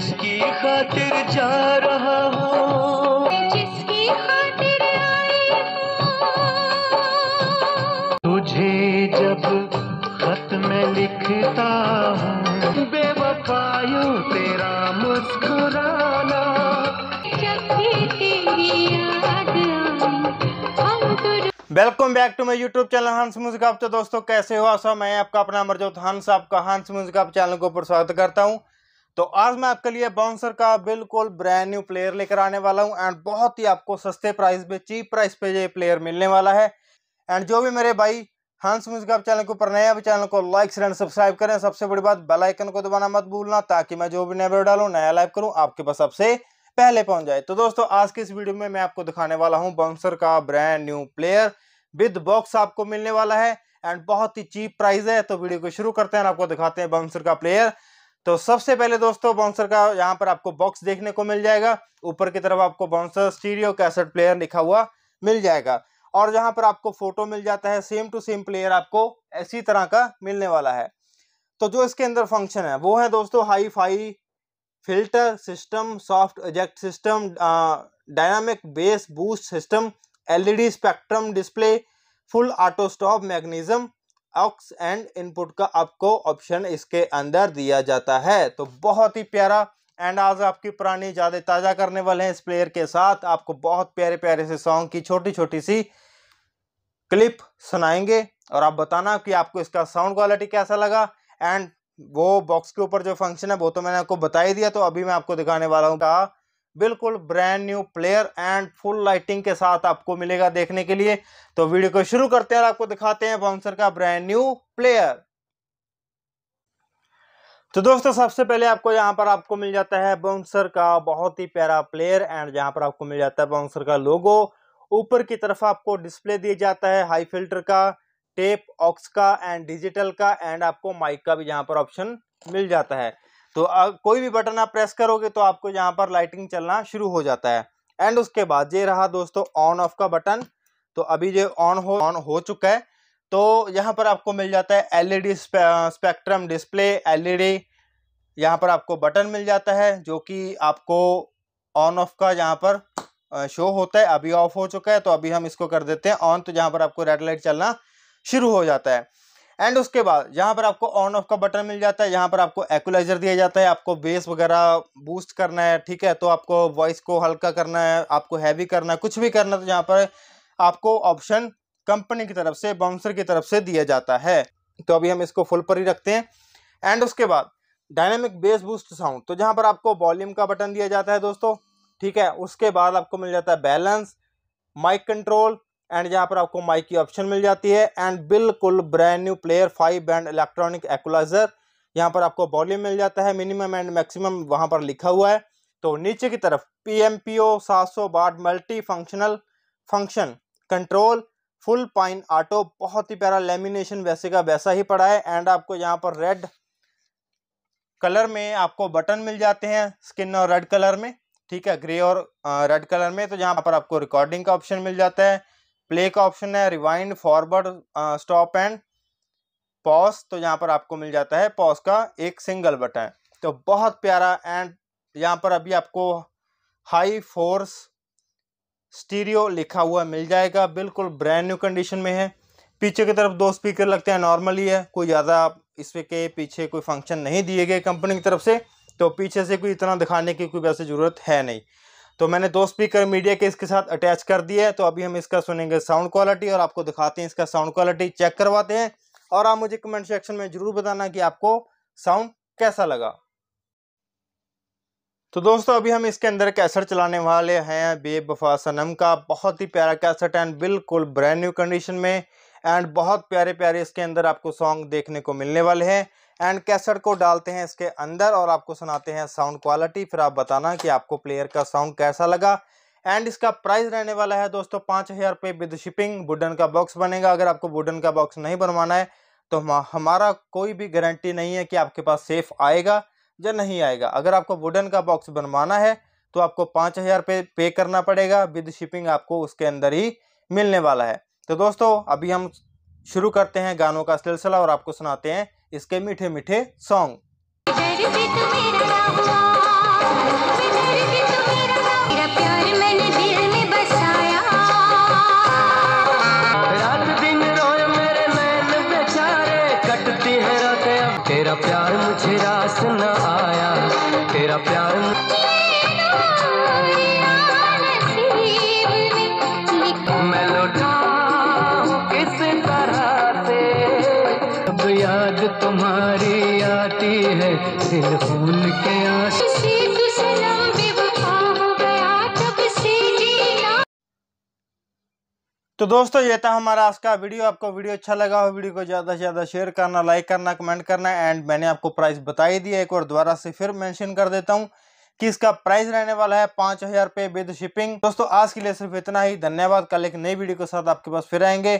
जिसकी खातिर जा रहा हूँ। जिसकी खातिर तुझे जब खत में लिखता हूँ बेवफायूं तेरा मुस्कुराना जब भी तेरी याद welcome back to my YouTube channel Hans music आप तो दोस्तों कैसे हो आप सब? मैं आपका अपना अमरजोत हंस आपका हंस म्यूज़िक आप चैनल को ऊपर स्वागत करता हूँ। तो आज मैं आपके लिए बाउंसर का बिल्कुल ब्रांड न्यू प्लेयर लेकर आने वाला हूँ एंड बहुत ही आपको सस्ते प्राइस पे चीप प्राइस पे ये प्लेयर मिलने वाला है। एंड जो भी मेरे भाई हंस म्यूज़िक आप चैनल के ऊपर नए हैं चैनल को लाइक एंड सब्सक्राइब करें। सबसे बड़ी बात बेल आइकन को दबाना मत भूलना ताकि मैं जो भी नया वीडियो डालूं, नया लाइव करूँ, आपके पास सबसे पहले पहुँच जाए। तो दोस्तों, आज के इस वीडियो में मैं आपको दिखाने वाला हूँ बाउंसर का brand new player with box आपको मिलने वाला है। एंड बहुत ही चीप प्राइस है तो वीडियो को शुरू करते हैं आपको दिखाते हैं बाउंसर का प्लेयर तो सबसे पहले दोस्तों बाउंसर का यहाँ पर आपको बॉक्स देखने को मिल जाएगा। ऊपर की तरफ़ आपको बाउंसर स्टीरियो कैसेट प्लेयर लिखा हुआ मिल जाएगा। और जहाँ पर आपको फ़ोटो मिल जाता है सेम टू सेम प्लेयर आपको इसी तरह का मिलने वाला है। तो जो इसके अंदर फ़ंक्शन है, वो है दोस्तों hi fi filter system soft eject system dynamic bass boost system LED spectrum display full auto stop मैग्नीज्म aux and input का आपको ऑप्शन इसके अंदर दिया जाता है। तो बहुत ही प्यारा एंड आज आपकी पुरानी यादें ताज़ा करने वाले हैं इस प्लेयर के साथ। आपको बहुत प्यारे प्यारे से सॉन्ग की छोटी छोटी सी क्लिप सुनाएँगे और आप बताना कि आपको इसका साउंड क्वालिटी कैसा लगा एंड वो बॉक्स के ऊपर जो फ़ंक्शन है वो तो मैंने आपको बता ही दिया तो अभी मैं आपको दिखाने वाला हूँ। बिल्कुल brand new player and full lighting के साथ आपको मिलेगा देखने के लिए। तो वीडियो को शुरू करते हैं और आपको दिखाते हैं बाउंसर का ब्रांड न्यू प्लेयर तो दोस्तों, सबसे पहले आपको यहाँ पर आपको मिल जाता है बाउंसर का बहुत ही प्यारा प्लेयर एंड यहाँ पर आपको मिल जाता है बाउंसर का लोगो ऊपर की तरफ़ आपको डिस्प्ले दिया जाता है हाई फ़िल्टर का टेप ऑक्स का एंड डिजिटल का एंड आपको माइक का भी यहाँ पर ऑप्शन मिल जाता है। तो कोई भी बटन आप प्रेस करोगे तो आपको यहाँ पर लाइटिंग चलना शुरू हो जाता है। एंड उसके बाद ये रहा दोस्तों ऑन ऑफ़ का बटन। तो अभी ये ऑन हो ऑन हो चुका है। तो यहाँ पर आपको मिल जाता है एलईडी स्पेक्ट्रम डिस्प्ले, एलईडी। यहाँ पर आपको बटन मिल जाता है जो कि आपको ऑन ऑफ़ का यहाँ पर शो होता है। अभी ऑफ़ हो चुका है तो अभी हम इसको कर देते हैं ऑन। तो जहाँ पर आपको रेड लाइट चलना शुरू हो जाता है। एंड उसके बाद, यहाँ पर आपको ऑन ऑफ़ का बटन मिल जाता है, यहाँ पर आपको एक्वलाइजर दिया जाता है, आपको बेस वगैरह बूस्ट करना है, ठीक है? तो आपको वॉइस को हल्का करना है, आपको हैवी करना है, कुछ भी करना है तो यहाँ पर आपको ऑप्शन कंपनी की तरफ़ से बाउंसर की तरफ़ से दिया जाता है। तो अभी हम इसको फुल पर ही रखते हैं। एंड उसके बाद डायनेमिक बेस बूस्ट साउंड तो जहाँ पर आपको वॉल्यूम का बटन दिया जाता है दोस्तों, ठीक है? उसके बाद आपको मिल जाता है बैलेंस माइक कंट्रोल एंड यहाँ पर आपको माइक की ऑप्शन मिल जाती है। एंड बिल्कुल brand new player five band electronic equaliser यहाँ पर आपको वॉल्यूम मिल जाता है। मिनिमम एंड मैक्सिमम वहाँ पर लिखा हुआ है। तो नीचे की तरफ़ पी एम पी ओ सात सौ watt multi functional function control full pine auto बहुत ही प्यारा लेमिनेशन वैसे का वैसा ही पड़ा है। एंड आपको यहाँ पर रेड कलर में आपको बटन मिल जाते हैं स्किन और रेड कलर में। ठीक है ग्रे और रेड कलर में। तो यहाँ पर आपको रिकॉर्डिंग का ऑप्शन मिल जाता है। प्ले का ऑप्शन है rewind forward stop and pause तो यहाँ पर आपको मिल जाता है पॉज का एक सिंगल बटन तो बहुत प्यारा एंड यहाँ पर अभी आपको हाई फोर्स स्टीरियो लिखा हुआ मिल जाएगा, बिल्कुल ब्रांड न्यू कंडीशन में है। पीछे की तरफ़ दो स्पीकर लगते हैं नॉर्मली है, कोई ज़्यादा इसके के पीछे कोई फ़ंक्शन नहीं दिए गए कंपनी की तरफ़ से तो पीछे से कोई इतना दिखाने की कोई वैसे ज़रूरत है नहीं। तो मैंने दो स्पीकर मीडिया के इसके साथ अटैच कर दिया है तो अभी हम इसका सुनेंगे साउंड क्वालिटी और आपको दिखाते हैं इसका साउंड क्वालिटी चेक करवाते हैं। और आप मुझे कमेंट सेक्शन में ज़रूर बताना कि आपको साउंड कैसा लगा। तो दोस्तों, अभी हम इसके अंदर कैसेट चलाने वाले हैं बेबफा सनम का। बहुत ही प्यारा कैसेट एंड बिल्कुल ब्रांड न्यू कंडीशन में। एंड बहुत प्यारे प्यारे इसके अंदर आपको सॉन्ग देखने को मिलने वाले हैं। एंड कैसेट को डालते हैं इसके अंदर और आपको सुनाते हैं साउंड क्वालिटी, फिर आप बताना कि आपको प्लेयर का साउंड कैसा लगा। एंड इसका प्राइस रहने वाला है दोस्तों पाँच हज़ार रुपये विद शिपिंग, वुडन का बॉक्स बनेगा। अगर आपको वुडन का बॉक्स नहीं बनवाना है तो हमारा कोई भी गारंटी नहीं है कि आपके पास सेफ़ आएगा या नहीं आएगा। अगर आपको वुडन का बॉक्स बनवाना है तो आपको पाँच हज़ार रुपये पे करना पड़ेगा। विद शिपिंग आपको उसके अंदर ही मिलने वाला है। तो दोस्तों, अभी हम शुरू करते हैं गानों का सिलसिला और आपको सुनाते हैं इसके मीठे मीठे सॉन्ग है दिल खून के आँसू। तो दोस्तों ये था हमारा आज का वीडियो। आपको वीडियो अच्छा लगा हो वीडियो को ज़्यादा से ज़्यादा शेयर करना लाइक करना कमेंट करना एंड मैंने आपको प्राइस बता ही। दिया एक और दोबारा से फिर मेंशन कर देता हूँ कि इसका प्राइस रहने वाला है पाँच हज़ार रुपये विद शिपिंग दोस्तों आज के लिए सिर्फ़ इतना ही। धन्यवाद। कल एक नई वीडियो के साथ आपके पास फिर आएँगे।